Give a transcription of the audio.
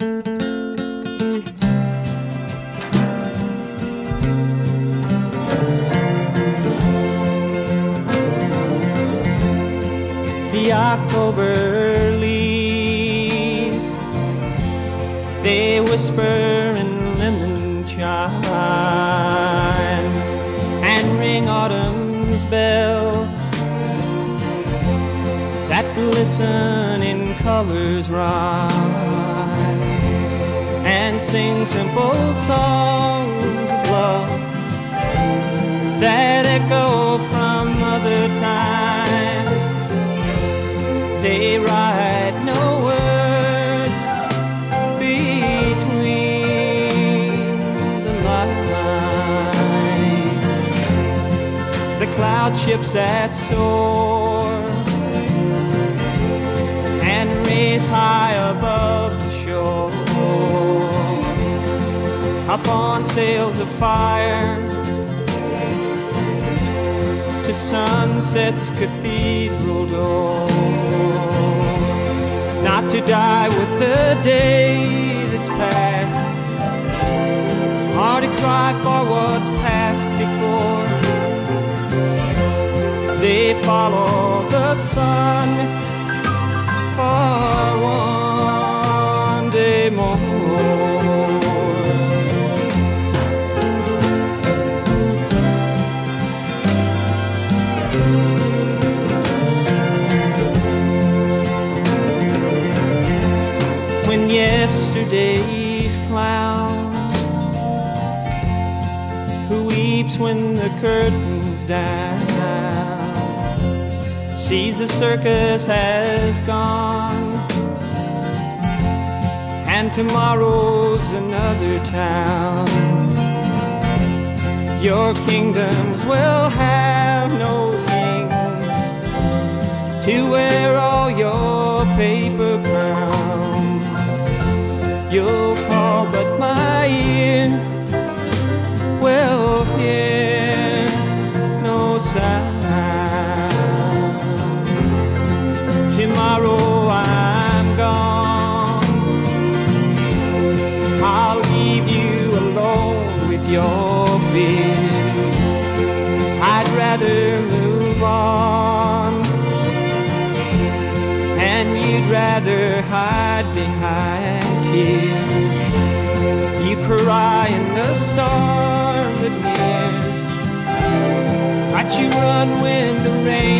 The October leaves, they whisper in lemon chimes and ring autumn's bells that glisten in colors rise sing simple songs of love that echo from other times. They write no words between the lines. The cloud ships that soar and race high above upon sails of fire to sunset's cathedral door. Not to die with the day that's past, or to cry for what's passed before. They follow the sun for one day more. Yesterday's clown who weeps when the curtains down sees the circus has gone and tomorrow's another town. Your kingdoms will have no kings to wear all your paper crowns you'll call, but my ear will hear no sound. Tomorrow I'm gone. I'll leave you alone with your fears. I'd rather move on. Rather hide behind tears. You cry in the storm that nears. But you run when the rain